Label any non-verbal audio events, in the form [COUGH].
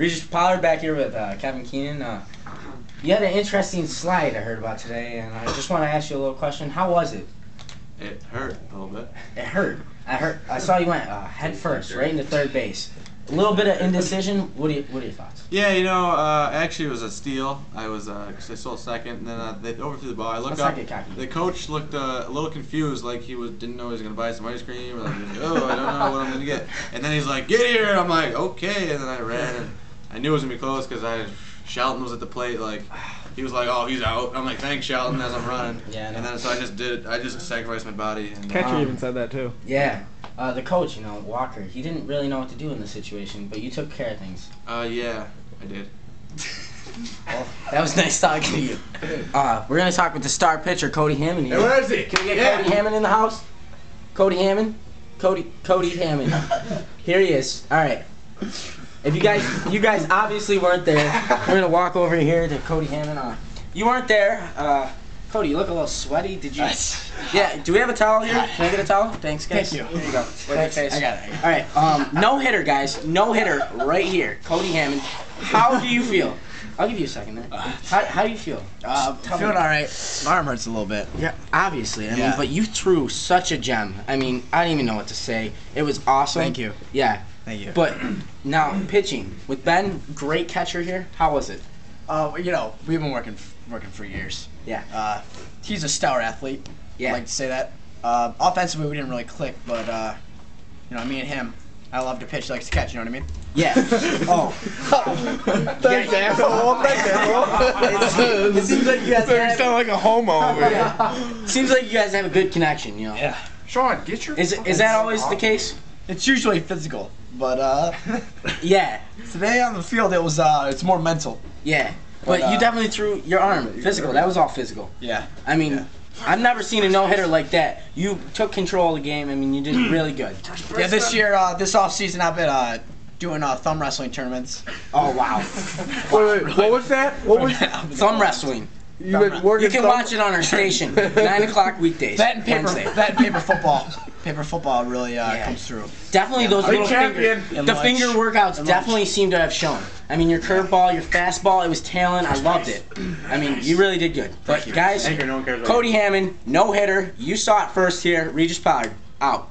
Regis Pollard back here with uh, Kevin Keenan. Uh, you had an interesting slide I heard about today, and I just want to ask you a little question. How was it? It hurt a little bit. It hurt. I heard. I saw you went uh, head first, right into third base. A little bit of indecision. What are you, What are your thoughts? Yeah, you know, uh, actually it was a steal. I was, uh, I stole second, and then uh, they overthrew the ball. I looked Let's up. The coach looked uh, a little confused, like he was didn't know he was gonna buy some ice cream, or like, oh, I don't know what I'm gonna get. And then he's like, get here, and I'm like, okay, and then I ran, and I knew it was gonna be close, cause I, Shelton was at the plate, like, he was like, oh, he's out. I'm like, thanks, Shelton, as I'm running. Yeah, I. And then so I just did, I just sacrificed my body. And, Catcher Um, even said that too. Yeah. Uh, the coach, you know, Walker, he didn't really know what to do in this situation, but you took care of things. uh, yeah, I did. [LAUGHS] Well, that was nice talking to you. Uh, we're gonna talk with the star pitcher, Cody Hammond. where is he? Can we get Cody Hammond in the house? Cody Hammond? Cody Cody Hammond. [LAUGHS] Here he is. All right. If you guys you guys obviously weren't there, we're gonna walk over here to Cody Hammond. Uh, you weren't there. Uh, Cody, you look a little sweaty. Did you? Yeah. Do we have a towel here? Can I get a towel? Thanks, guys. Thank you. Here you go. Wipe your face. I got it. All right. Um, no hitter, guys. No hitter right here. Cody Hammond. How do you feel? I'll give you a second there. How, how do you feel? Uh, me. feeling all right. My arm hurts a little bit. Yeah, obviously. I mean, but you threw such a gem. I mean, I don't even know what to say. It was awesome. Thank you. Yeah, Thank you. but now pitching with Ben, great catcher here. How was it? uh, you know, we've been working working for years. Yeah. Uh, he's a stellar athlete. Yeah. I like to say that. Uh, offensively, we didn't really click, but uh, you know, me and him, I love to pitch, he likes to catch. You know what I mean? Yeah. [LAUGHS] oh. [LAUGHS] Thanks, asshole. Thanks, asshole. [LAUGHS] It seems like you guys So you have, sound like a homo over here. seems like you guys have a good connection. You know. Yeah. Sean, get your. Is is that always the case? It's usually physical, but uh, [LAUGHS] Yeah. [LAUGHS] today on the field it was uh, it's more mental. Yeah. But But, you uh, definitely threw your arm physical. That was all physical. Yeah. I mean, Yeah. I've never seen a no hitter like that. You took control of the game. I mean, you did [CLEARS THROAT] really good. Yeah. This year, uh, this off season, I've been uh, doing uh, thumb wrestling tournaments. Oh wow. [LAUGHS] Wait, wait, what was that? What was Thumb wrestling. you been working? You can thumb- watch it on our station, nine o'clock weekdays. That and paper, Wednesday. that and paper football. Paper football really uh, Yeah. comes through. Definitely those Big little champion. finger, And the lunch. finger workouts And definitely lunch. seem to have shown. I mean, your curveball, your fastball, it was talent. I loved it. I mean, you really did good. But guys, no one cares about Cody Hammond, no hitter. You saw it first here. Regis Pollard out.